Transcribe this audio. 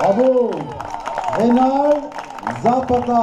বাবু হেনার জাপাতা।